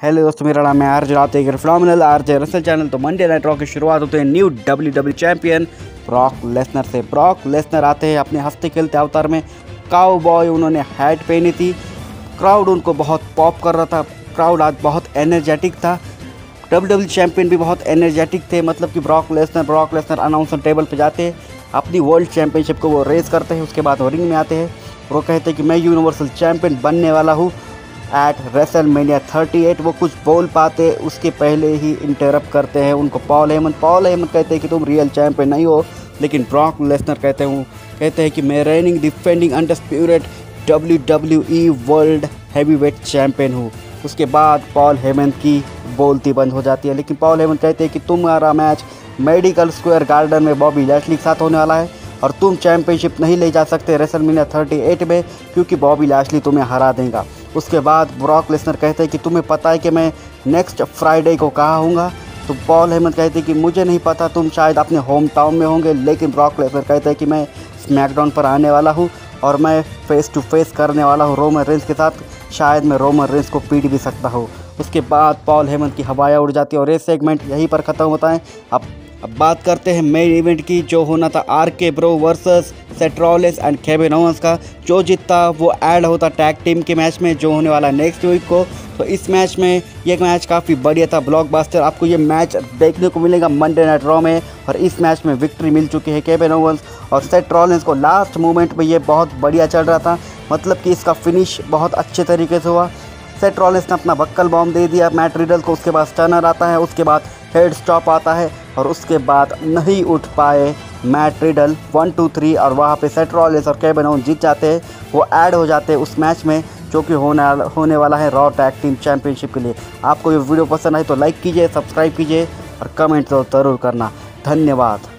Hello दोस्तों, मेरा नाम है आरजे, आप देख फिनोमिनल आरजे रसल चैनल तो मंडे नाइट रॉक की शुरुआत होते हैं new W W champion Brock Lesnar से। ब्रॉक लेसनर आते हैं अपने हफ़्ते खेलते अवतार में। काउ बॉय उन्होंने हैट पहनी थी। क्राउड उनको बहुत पॉप कर रहा था। क्राउड आज बहुत एनर्जेटिक था। डब्ल्यू डब्ल्यू चैंपियन भी बहुत एनर्जेटिक थे। मतलब कि Brock Lesnar Brock Lesnar announcer table पर जाते हैं। अपनी वर्ल्ड चैंपियनशिप को वो रेस करते हैं। उसके बाद वो रिंग में आते हैं। वो कहते हैं कि मैं यूनिवर्सल चैंपियन बनने वाला हूँ। At WrestleMania thirty eight वो कुछ बोल पाते, उसके पहले ही इंटरप्ट करते हैं उनको पॉल हेमन पॉल हेमन कहते हैं कि तुम रियल चैंपियन नहीं हो, लेकिन ब्रॉक लेसनर कहते हूँ, कहते हैं कि मैं reigning defending undisputed W W E world heavyweight champion हूँ। उसके बाद पॉल हेमन की बोलती बंद हो जाती है, लेकिन पॉल हेमन कहते हैं कि तुम्हारा मैच मेडिकल स्क्वायर गार्डन में बॉबी लैशली के साथ होने वाला है, और तुम चैंपियनशिप नहीं ले जा सकते रेसल मीनिया थर्टी एट में, क्योंकि बॉबी लैशली तुम्हें हरा देगा। उसके बाद ब्रॉक लेसनर कहते हैं कि तुम्हें पता है कि मैं नेक्स्ट फ्राइडे को कहा हूँगा तो पॉल हेमंत कहते हैं कि मुझे नहीं पता, तुम शायद अपने होम टाउन में होंगे, लेकिन ब्रॉक लेसनर कहते हैं कि मैं स्मैकडाउन पर आने वाला हूँ और मैं फेस टू फेस करने वाला हूँ रोमन रेंस के साथ। शायद मैं रोमन रेंस को पीट भी सकता हूँ। उसके बाद पॉल हेमंत की हवाएँ उड़ जाती है और ये सेगमेंट यहीं पर ख़त्म होता है। अब अब बात करते हैं मेन इवेंट की, जो होना था R K bro versus Seth Rollins and Kevin का। जो जीतता, वो ऐड होता टैग टीम के मैच में, जो होने वाला नेक्स्ट वीक को। तो इस मैच में, ये मैच काफ़ी बढ़िया था ब्लॉकबस्टर आपको ये मैच देखने को मिलेगा मंडे नाइट रॉ में, और इस मैच में विक्ट्री मिल चुकी है केविन और सेट रॉलेंस को लास्ट मोमेंट में ये बहुत बढ़िया चल रहा था मतलब कि इसका फिनिश बहुत अच्छे तरीके से हुआ। सेट रॉलेंस ने अपना बक्कल बॉम्ब दे दिया। मैट रिडल को उसके बाद स्टर्नर आता है, उसके बाद हेड स्टॉप आता है और उसके बाद नहीं उठ पाए Matt Riddle. One, two, three और वहाँ पे सेट रॉलेंस और केविन ओवन जीत जाते हैं। वो ऐड हो जाते हैं उस मैच में, जो कि होने होने वाला है रॉ टैग टीम चैंपियनशिप के लिए। आपको ये वीडियो पसंद आए तो लाइक कीजिए, सब्सक्राइब कीजिए और कमेंट तो ज़रूर करना। धन्यवाद।